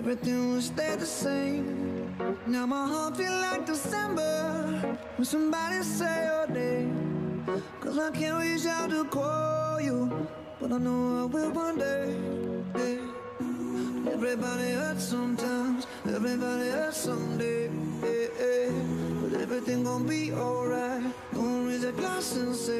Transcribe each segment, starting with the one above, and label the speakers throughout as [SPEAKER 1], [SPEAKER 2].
[SPEAKER 1] everything would stay the same. Now my heart feel like December when somebody say your name. Cause I can't reach out to call you, but I know I will one day. Everybody hurts sometimes, everybody hurts someday. Hey. But everything gon' be alright. Gonna raise a glass and say,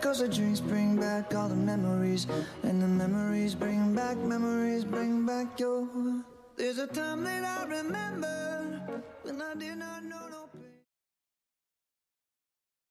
[SPEAKER 1] Cause the drinks bring back all the memories. And the memories bring back, memories bring back your. There's a time that I remember when I did not know no.